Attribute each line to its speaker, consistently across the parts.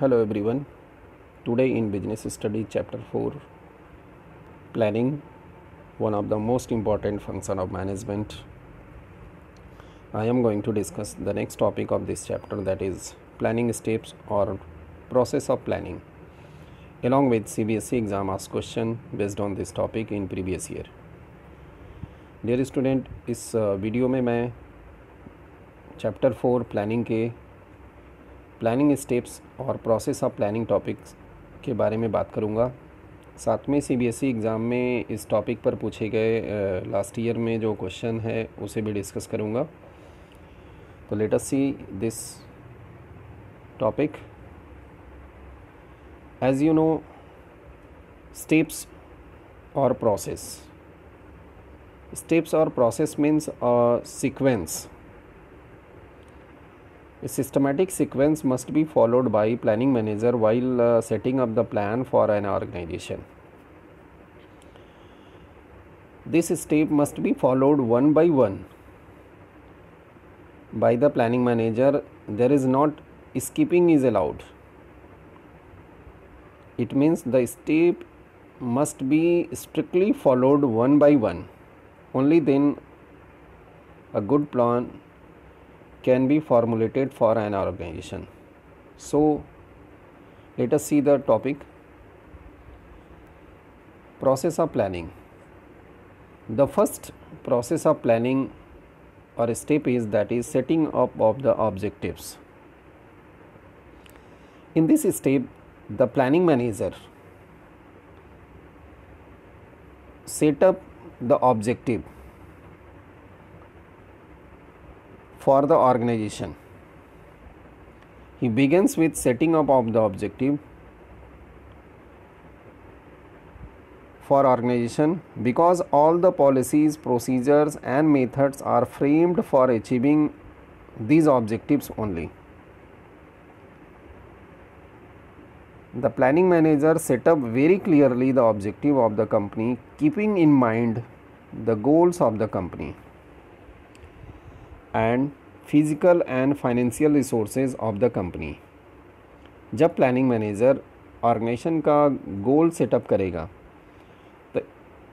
Speaker 1: Hello everyone today in business study chapter four planning one of the most important function of management I am going to discuss the next topic of this chapter that is planning steps और process of planning along with C B S E exam as question based on this topic in previous year dear student इस video में मैं chapter four planning के planning steps और process of planning topics के बारे में बात करूँगा। साथ में सीबीएसई एग्ज़ाम में इस टॉपिक पर पूछे गए लास्ट ईयर में जो क्वेश्चन है, उसे भी डिस्कस करूँगा। तो let see this topic as you know steps और प्रोसेस स्टेप्स और process means sequence. A systematic sequence must be followed by planning manager while uh, setting up the plan for an organization. This step must be followed one by one by the planning manager. There is not skipping is allowed. It means the step must be strictly followed one by one. Only then a good plan can be formulated for an organization. So, let us see the topic process of planning. The first process of planning or step is that is setting up of the objectives. In this step, the planning manager set up the objective for the organization. He begins with setting up of the objective for organization because all the policies, procedures and methods are framed for achieving these objectives only. The planning manager set up very clearly the objective of the company keeping in mind the goals of the company and physical and financial resources of the company जब planning manager organisation का goal set up करेगा तो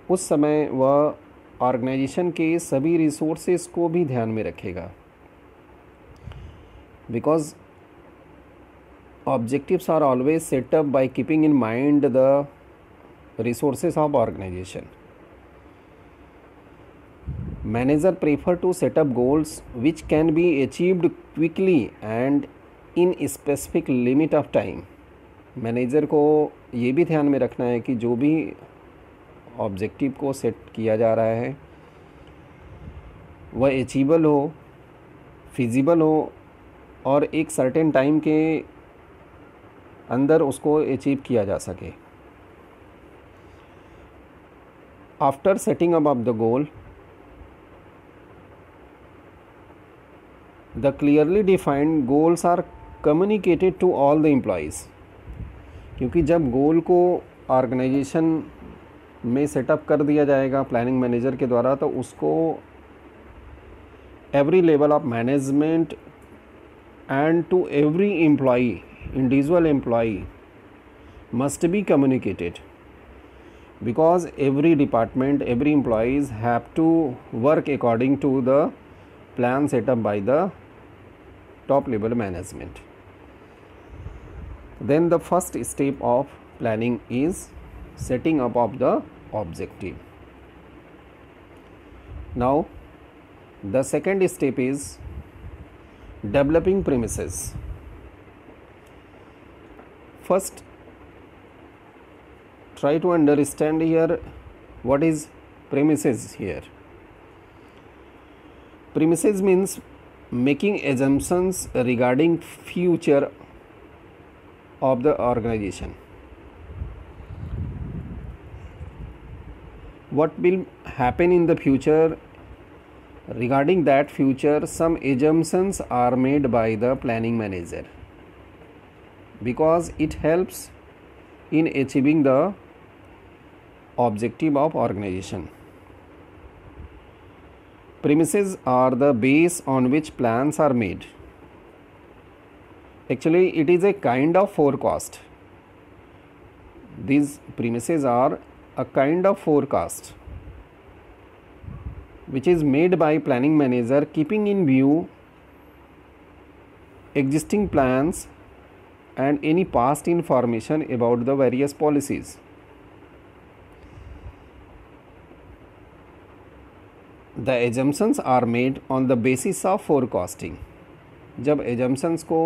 Speaker 1: उस समय वह organisation के सभी resources को भी ध्यान में रखेगा। Because objective are always set up by keeping in mind the resources of organisation prefer to set up goals which can be achieved quickly and in specific limit of time. Manager को ये भी ध्यान में रखना है कि जो भी ऑब्जेक्टिव को सेट किया जा रहा है, वह अचीबल हो फिजिबल हो और एक सर्टेन टाइम के अंदर उसको अचीव किया जा सके। After setting up of the goal the clearly defined goals are communicated to all the employees क्योंकि जब गोल को ऑर्गेनाइजेशन में सेटअप कर दिया जाएगा प्लानिंग मैनेजर के द्वारा तो उसको every level of management and to every employee individual employee must be communicated because every department every employees have to work according to the plan set up by the top level management. Then the first step of planning is setting up of the objective. Now the second step is developing premises. First try to understand here what is premises here. Premises means making assumptions regarding future of the organization. What will happen in the future? Regarding that future some assumptions are made by the planning manager. Because it helps in achieving the objective of organization premises are the base on which plans are made. Actually it is a kind of forecast. These premises are a kind of forecast which is made by planning manager keeping in view existing plans and any past information about the various policies the assumptions are made on the basis of forecasting. जब assumptions को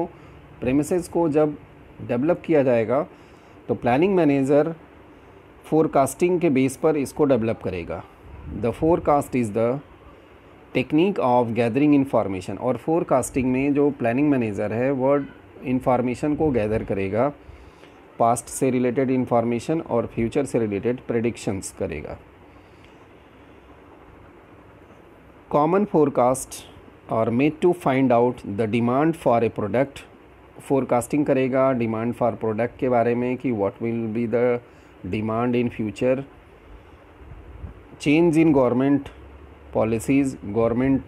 Speaker 1: premises को जब develop किया जाएगा तो planning manager forecasting के base पर इसको डेवलप करेगा। The forecast is the technique of gathering information और फोरकास्टिंग में जो प्लानिंग मैनेजर है, वो इन्फॉर्मेशन को गैदर करेगा पास्ट से रिलेटेड इन्फॉर्मेशन और फ्यूचर से रिलेटेड प्रडिक्शंस करेगा। कॉमन फोरकास्ट और made to find out the demand for a product forecasting करेगा डिमांड फॉर प्रोडक्ट के बारे में कि what will be the demand in future change in government policies government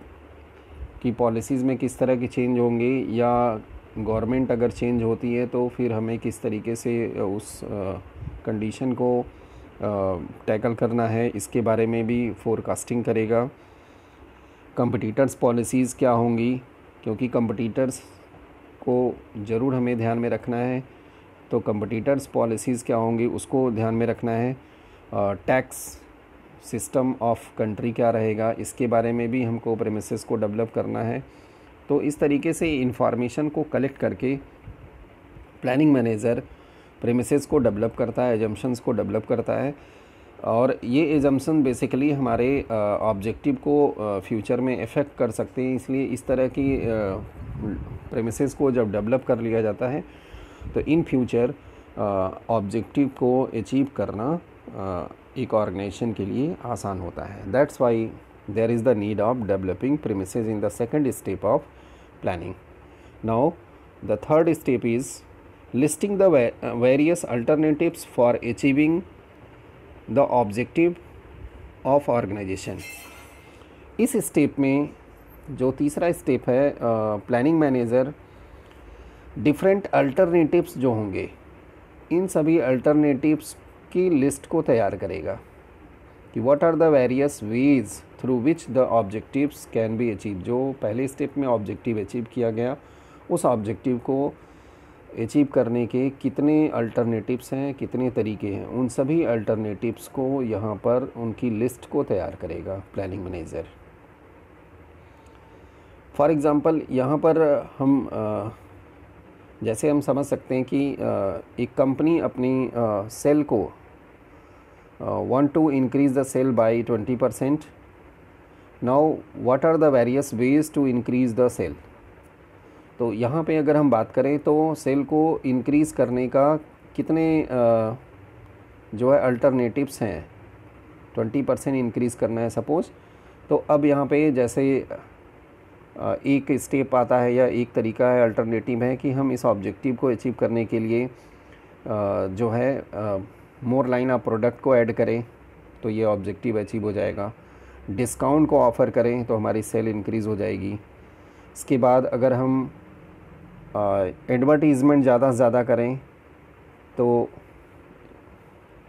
Speaker 1: की पॉलिसीज़ में किस तरह के चेंज होंगे या गवर्नमेंट अगर चेंज होती है तो फिर हमें किस तरीके से उस कंडीशन को टैकल करना है, इसके बारे में भी फोरकास्टिंग करेगा। कंपटीटर्स पॉलिसीज़ क्या होंगी? क्योंकि कंपटीटर्स को ज़रूर हमें ध्यान में रखना है। तो कंपटीटर्स पॉलिसीज़ क्या होंगी, उसको ध्यान में रखना है। टैक्स सिस्टम ऑफ़ कंट्री क्या रहेगा, इसके बारे में भी हमको प्रेमिसेस को डेवलप करना है। तो इस तरीके से इंफॉर्मेशन को कलेक्ट करके प्लानिंग मैनेजर प्रेमिसेस को डेवलप करता है एजम्पन्स को डेवलप करता है। और ये एजम्सन बेसिकली हमारे ऑब्जेक्टिव को फ्यूचर में इफ़ेक्ट कर सकते हैं। इसलिए इस तरह की प्रेमिसेस को जब डेवलप कर लिया जाता है तो इन फ्यूचर ऑब्जेक्टिव को अचीव करना एक ऑर्गेनाइजेशन के लिए आसान होता है। That's why there is the need of developing premises in the second step of planning now the third step is listing the various alternatives for achieving the objective of organisation. इस step में, जो तीसरा step है planning manager, different alternatives जो होंगे, इन सभी alternatives की list को तैयार करेगा कि what are the various ways through which the objectives can be achieve जो पहले स्टेप में ऑब्जेक्टिव अचीव किया गया, उस ऑब्जेक्टिव को अचीव करने के कितने अल्टरनेटिव्स हैं, कितने तरीके हैं, उन सभी अल्टरनेटिव्स को यहाँ पर उनकी लिस्ट को तैयार करेगा प्लानिंग मैनेजर फॉर एग्ज़ाम्पल यहाँ पर हम जैसे हम समझ सकते हैं कि एक कंपनी अपनी सेल को want to increase the sale by twenty percent now what are the various ways to increase the sale तो यहाँ पे अगर हम बात करें तो सेल को इंक्रीज़ करने का कितने जो है अल्टरनेटिव्स हैं? ट्वेंटी परसेंट इंक्रीज़ करना है सपोज़ तो अब यहाँ पे जैसे एक स्टेप आता है या एक तरीका है अल्टरनेटिव है कि हम इस ऑब्जेक्टिव को अचीव करने के लिए जो है मोर लाइन ऑफ़ प्रोडक्ट को ऐड करें तो ये ऑब्जेक्टिव अचीव हो जाएगा। डिस्काउंट को ऑफ़र करें तो हमारी सेल इंक्रीज़ हो जाएगी। इसके बाद अगर हम एडवर्टीज़मेंट ज़्यादा से ज़्यादा करें तो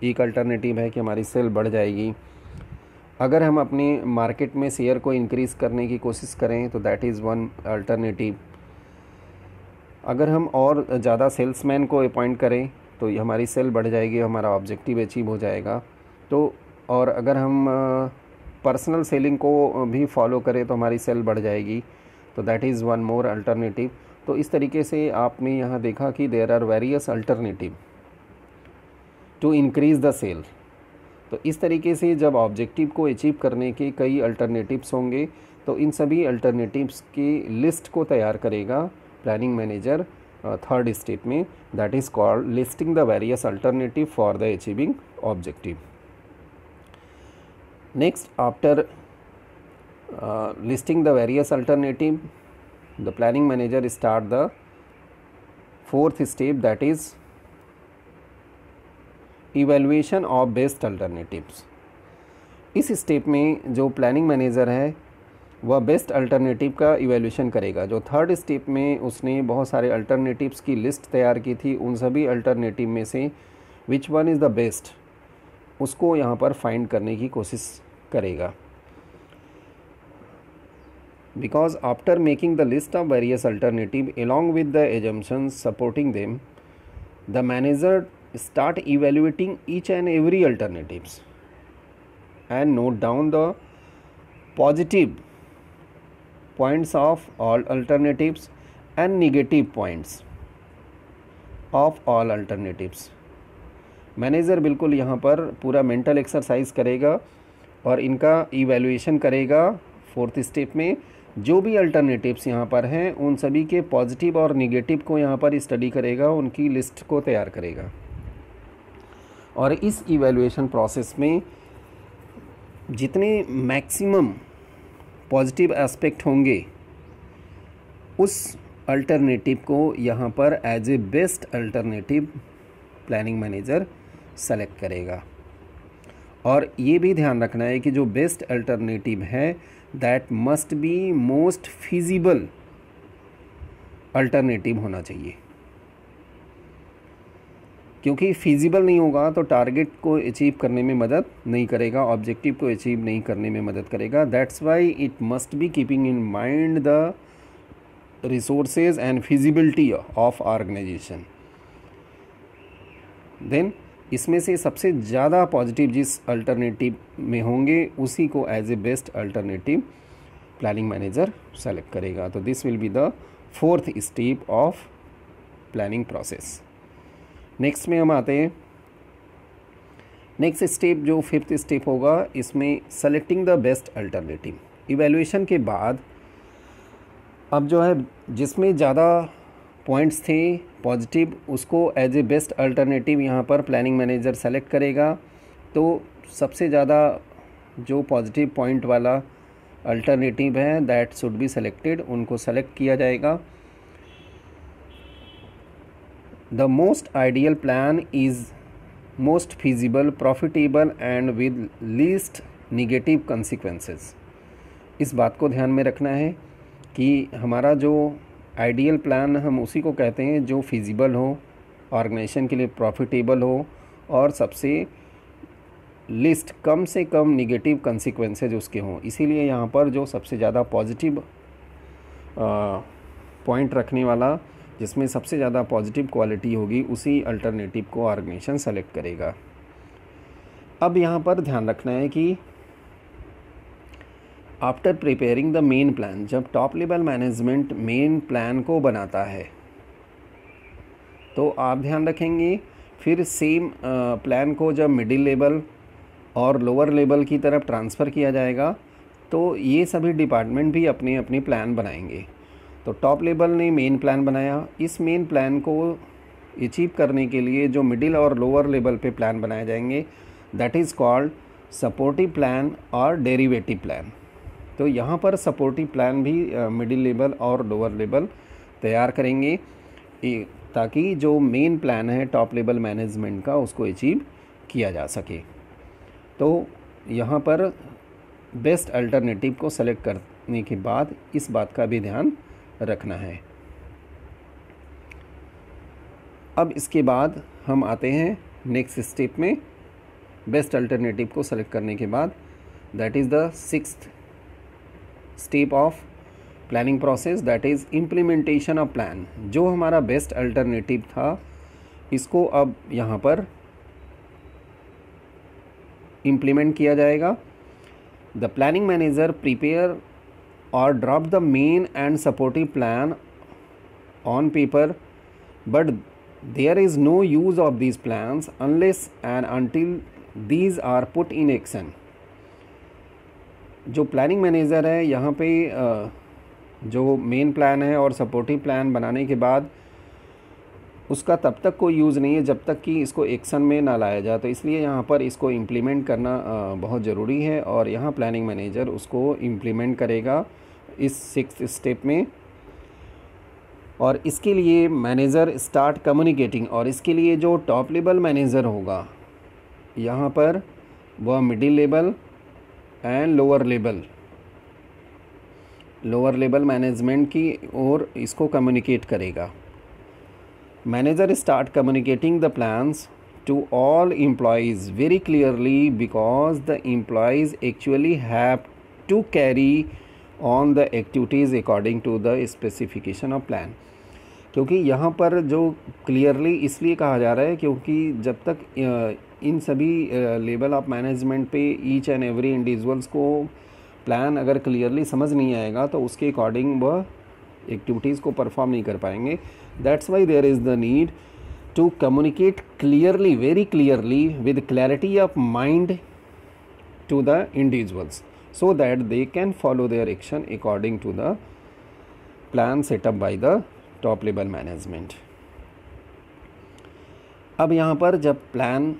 Speaker 1: एक अल्टरनेटिव है कि हमारी सेल बढ़ जाएगी। अगर हम अपनी मार्केट में शेयर को इंक्रीज़ करने की कोशिश करें तो दैट इज़ वन अल्टरनेटिव अगर हम और ज़्यादा सेल्समैन को अपॉइंट करें तो हमारी सेल बढ़ जाएगी, हमारा ऑब्जेक्टिव अचीव हो जाएगा। तो और अगर हम पर्सनल सेलिंग को भी फॉलो करें तो हमारी सेल बढ़ जाएगी। तो that is one more alternative तो इस तरीके से आपने यहाँ देखा कि there are various alternative to increase the sale तो इस तरीके से जब ऑब्जेक्टिव को अचीव करने के कई अल्टरनेटिव्स होंगे तो इन सभी अल्टरनेटिव्स की लिस्ट को तैयार करेगा प्लानिंग मैनेजर थर्ड स्टेप में that is called listing the various alternative for the achieving objective next after listing the various alternative the planning manager start the fourth step, that is evaluation of best alternatives इस step में जो planning manager है, वह best alternative का evaluation करेगा। जो third step में उसने बहुत सारे अल्टरनेटिव्स की लिस्ट तैयार की थी, उन सभी अल्टरनेटिव में से which one is the best उसको यहाँ पर फाइंड करने की कोशिश करेगा। Because after making the list of various alternative along with the assumptions supporting them the manager start evaluating each and every alternatives and note down the positive points of all alternatives and negative points of all alternatives manager बिल्कुल यहाँ पर पूरा mental exercise करेगा और इनका evaluation करेगा fourth step में जो भी अल्टरनेटिव्स यहाँ पर हैं, उन सभी के पॉजिटिव और निगेटिव को यहाँ पर स्टडी करेगा, उनकी लिस्ट को तैयार करेगा। और इस इवेलुएशन प्रोसेस में जितने मैक्सिमम पॉजिटिव एस्पेक्ट होंगे, उस अल्टरनेटिव को यहाँ पर as a best alternative planning manager select करेगा। और ये भी ध्यान रखना है कि जो बेस्ट अल्टरनेटिव है that must be most feasible alternative होना चाहिए। क्योंकि फिजिबल नहीं होगा तो टारगेट को अचीव करने में मदद नहीं करेगा ऑब्जेक्टिव को अचीव नहीं करने में मदद करेगा। That's why it must be keeping in mind the resources and feasibility of organisation then इसमें से सबसे ज़्यादा पॉजिटिव जिस अल्टरनेटिव में होंगे, उसी को as a best alternative planning manager select करेगा। तो this will be the fourth step of planning process next में हम आते हैं। नेक्स्ट स्टेप जो फिफ्थ स्टेप होगा, इसमें selecting the best alternative evaluation के बाद, अब जो है, जिसमें ज़्यादा पॉइंट्स थे पॉजिटिव, उसको एज ए बेस्ट अल्टरनेटिव यहाँ पर प्लानिंग मैनेजर सेलेक्ट करेगा। तो सबसे ज़्यादा जो पॉजिटिव पॉइंट वाला अल्टरनेटिव है दैट शुड बी सेलेक्टेड उनको सेलेक्ट किया जाएगा। The most ideal plan is most feasible profitable and with least negative consequences इस बात को ध्यान में रखना है कि हमारा जो आइडियल प्लान हम उसी को कहते हैं जो फिजिबल हो ऑर्गेनाइजेशन के लिए प्रॉफिटेबल हो, और सबसे लिस्ट कम से कम निगेटिव कंसिक्वेंसेज उसके हों। इसीलिए यहाँ पर जो सबसे ज़्यादा पॉजिटिव पॉइंट रखने वाला, जिसमें सबसे ज़्यादा पॉजिटिव क्वालिटी होगी, उसी अल्टरनेटिव को ऑर्गेनाइजेशन सेलेक्ट करेगा। अब यहाँ पर ध्यान रखना है कि after preparing the main plan जब top level management main plan को बनाता है तो आप ध्यान रखेंगे, फिर सेम प्लान को जब मिडिल लेवल और लोअर लेवल की तरफ़ ट्रांसफ़र किया जाएगा तो ये सभी डिपार्टमेंट भी अपने अपने प्लान बनाएँगे। तो टॉप लेवल ने मेन प्लान बनाया। इस मेन प्लान को अचीव करने के लिए जो मिडिल और लोअर लेवल पे प्लान बनाए जाएँगे that is called supportive plan और डेरिवेटिव प्लान तो यहाँ पर सपोर्टिव प्लान भी मिडिल लेवल और लोअर लेवल तैयार करेंगे। ताकि जो मेन प्लान है टॉप लेवल मैनेजमेंट का, उसको अचीव किया जा सके। तो यहाँ पर बेस्ट अल्टरनेटिव को सेलेक्ट करने के बाद इस बात का भी ध्यान रखना है। अब इसके बाद हम आते हैं नेक्स्ट स्टेप में। बेस्ट अल्टरनेटिव को सेलेक्ट करने के बाद that is the six step of planning process that is implementation of plan जो हमारा बेस्ट अल्टरनेटिव था, इसको अब यहाँ पर इम्प्लीमेंट किया जाएगा। द प्लानिंग मैनेजर प्रिपेयर और drop the main and supportive plan on paper but there is no use of these plans unless and until these are put in action जो planning manager है, यहाँ पे जो main plan है और supportive plan बनाने के बाद, उसका तब तक कोई यूज़ नहीं है जब तक कि इसको एक्शन में ना लाया जाए। तो इसलिए यहाँ पर इसको इम्प्लीमेंट करना बहुत ज़रूरी है और यहाँ प्लानिंग मैनेजर उसको इम्प्लीमेंट करेगा इस सिक्स स्टेप में। और इसके लिए मैनेजर स्टार्ट कम्युनिकेटिंग और इसके लिए जो टॉप लेवल मैनेजर होगा, यहाँ पर वह middle level and lower level lower level management की ओर इसको कम्युनिकेट करेगा। Manager start communicating the plans to all employees very clearly because the employees actually have to carry on the activities according to the specification of plan क्योंकि यहाँ पर जो clearly इसलिए कहा जा रहा है क्योंकि जब तक इन सभी लेवल ऑफ़ मैनेजमेंट पे ईच एंड एवरी इंडिविजुअल्स को प्लान अगर क्लियरली समझ नहीं आएगा तो उसके अकॉर्डिंग वह एक्टिविटीज़ को परफॉर्म नहीं कर पाएँगे। That's why there is the need to communicate clearly very clearly with clarity of mind to the individuals so that they can follow their action according to the plan set up by the top level management अब यहाँ पर जब plan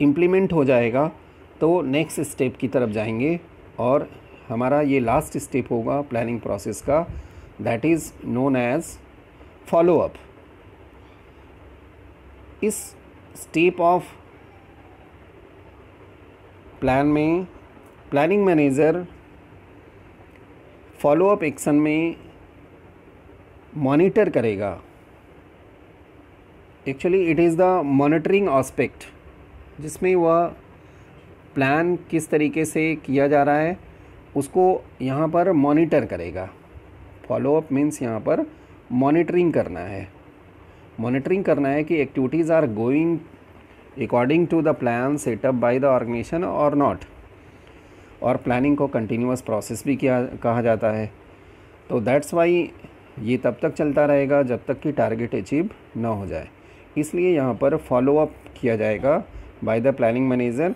Speaker 1: implement हो जाएगा तो next step की तरफ़ जाएँगे और हमारा ये लास्ट स्टेप होगा प्लानिंग प्रोसेस का that is known as follow up इस स्टेप ऑफ़ प्लान में planning manager follow up action में मॉनिटर करेगा। Actually it is the monitoring aspect जिसमें वह प्लान किस तरीके से किया जा रहा है, उसको यहाँ पर मॉनिटर करेगा। फॉलोअप मीन्स यहाँ पर मॉनिटरिंग करना है। मॉनिटरिंग करना है कि activities are going according to the plan set up by the organisation और नॉट और प्लानिंग को कंटिन्यूस प्रोसेस भी किया, कहा जाता है। तो दैट्स वाई ये तब तक चलता रहेगा जब तक कि टारगेट अचीव ना हो जाए। इसलिए यहाँ पर फॉलोअप किया जाएगा by the planning manager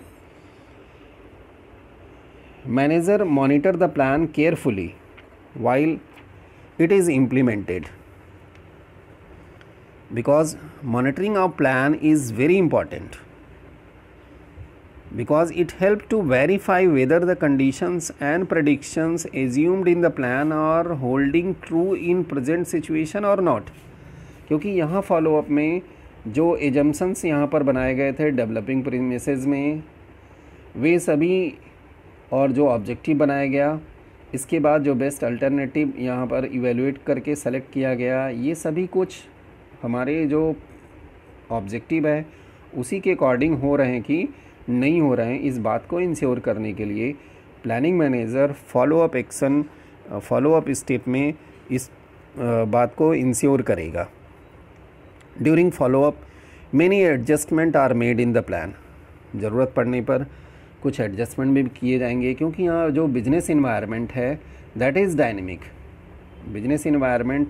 Speaker 1: manager monitor the plan carefully while it is implemented because monitoring of plan is very important because it helps to verify whether the conditions and predictions assumed in the plan are holding true in present situation or not क्योंकि यहाँ follow up में जो assumptions यहाँ पर बनाए गए थे developing premises में, वे सभी और जो ऑब्जेक्टिव बनाया गया, इसके बाद जो बेस्ट अल्टरनेटिव यहाँ पर इवेलुएट करके सेलेक्ट किया गया, ये सभी कुछ हमारे जो ऑब्जेक्टिव है, उसी के अकॉर्डिंग हो रहे हैं कि नहीं हो रहे हैं इस बात को इंश्योर करने के लिए। Planning manager follow up action follow up step में इस बात को इंश्योर करेगा। During follow up many adjustment are made in the plan ज़रूरत पड़ने पर कुछ एडजस्टमेंट भी किए जाएँगे, क्योंकि यहाँ जो बिज़नेस इन्वायरमेंट है that is dynamic business environment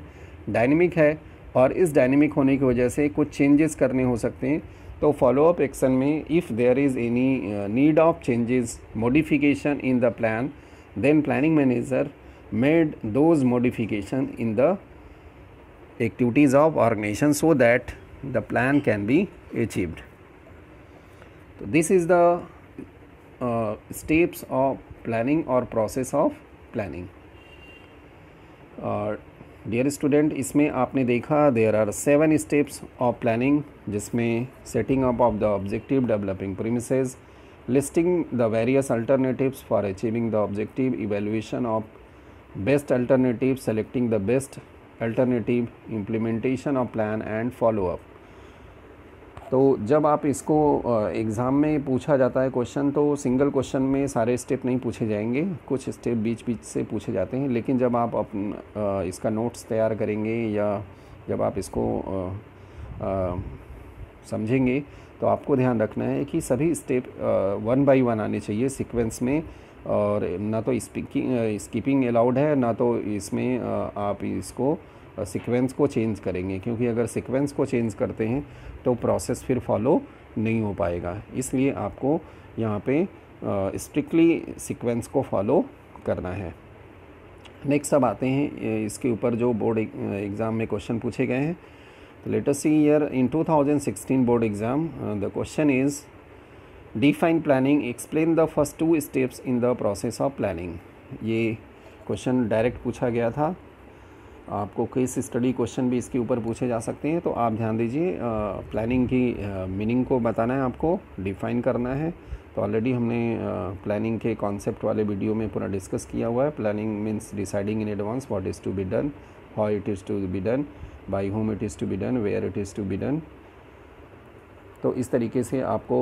Speaker 1: dynamic है, और इस डायनेमिक होने की वजह से कुछ चेंजेस करने हो सकते हैं। तो फॉलोअप एक्शन में if there is any need of changes modification in the plan then planning manager made those modification in the activities of organisation so that the plan can be achieved तो this is the steps of planning और process of planning dear student इसमें आपने देखा there are seven steps of planning जिसमें setting up of the objective developing premises listing the various alternatives for achieving the objective evaluation of best alternative selecting the best alternative implementation of plan and follow up तो जब आप इसको exam में पूछा जाता है question तो single question में सारे स्टेप नहीं पूछे जाएँगे। कुछ स्टेप बीच बीच से पूछे जाते हैं। लेकिन जब आप अपन इसका नोट्स तैयार करेंगे या जब आप इसको समझेंगे तो आपको ध्यान रखना है कि सभी स्टेप वन बाय वन आने चाहिए सीक्वेंस में। और ना तो स्पीकिंग स्कीपिंग अलाउड है, ना तो इसमें आप इसको सीक्वेंस को चेंज करेंगे। क्योंकि अगर सीक्वेंस को चेंज करते हैं तो प्रोसेस फिर फॉलो नहीं हो पाएगा। इसलिए आपको यहाँ पे स्ट्रिक्टली सीक्वेंस को फॉलो करना है। नेक्स्ट अब आते हैं इसके ऊपर जो बोर्ड एग्ज़ाम में क्वेश्चन पूछे गए हैं। Latest year in 2016 board exam the question is define planning explain the first two steps in the process of planning ये क्वेश्चन डायरेक्ट पूछा गया था। आपको केस स्टडी क्वेश्चन भी इसके ऊपर पूछे जा सकते हैं। तो आप ध्यान दीजिए प्लानिंग की मीनिंग को बताना है आपको। डिफाइन करना है। तो ऑलरेडी हमने प्लानिंग के कॉन्सेप्ट वाले वीडियो में पूरा डिस्कस किया हुआ है। Planning means deciding in advance what is to be done how it is to be done by whom it is to be done where it is to be done तो इस तरीके से आपको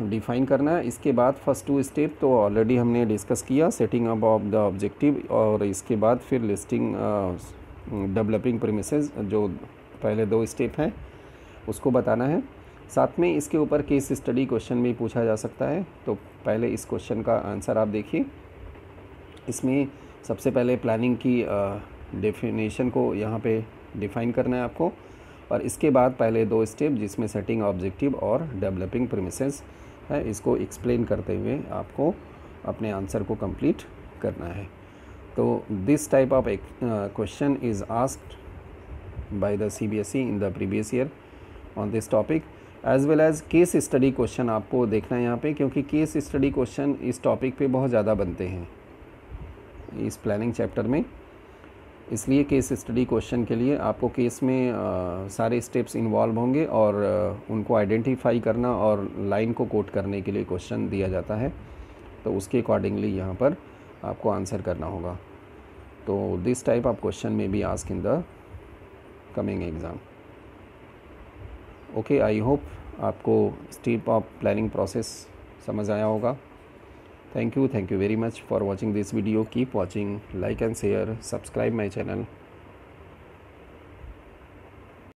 Speaker 1: डिफ़ाइन करना है। इसके बाद फ़र्स्ट टू स्टेप तो ऑलरेडी हमने डिस्कस किया setting up of the objective और इसके बाद फिर लिस्टिंग डेवलपिंग प्रीमिसेस जो पहले दो स्टेप हैं, उसको बताना है। साथ में इसके ऊपर केस स्टडी क्वेश्चन भी पूछा जा सकता है। तो पहले इस क्वेश्चन का आंसर आप देखिए। इसमें सबसे पहले प्लानिंग की डेफिनेशन को यहाँ पे डिफ़ाइन करना है आपको। और इसके बाद पहले दो स्टेप जिसमें सेटिंग ऑब्जेक्टिव और डेवलपिंग प्रीमिसेस है, इसको एक्सप्लेन करते हुए आपको अपने आंसर को कंप्लीट करना है। तो this type of question is asked by the CBSE in the previous year on this topic as well as case study question आपको देखना है यहाँ पे, क्योंकि केस स्टडी क्वेश्चन इस टॉपिक पे बहुत ज़्यादा बनते हैं। इस प्लानिंग चैप्टर में इसलिए केस स्टडी क्वेश्चन के लिए आपको केस में आ, सारे स्टेप्स इन्वॉल्व होंगे और आ, उनको आइडेंटिफाई करना और लाइन को कोट करने के लिए क्वेश्चन दिया जाता है। तो उसके अकॉर्डिंगली यहाँ पर आपको आंसर करना होगा। तो दिस टाइप ऑफ़ क्वेश्चन में be ask in the coming exam okay I hope आपको स्टेप ऑफ़ प्लानिंग प्रोसेस समझ आया होगा। Thank you. Thank you very much for watching this video. Keep watching. Like and share. Subscribe my channel